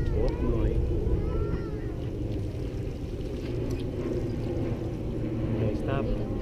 with Boknoy. Okay, stop.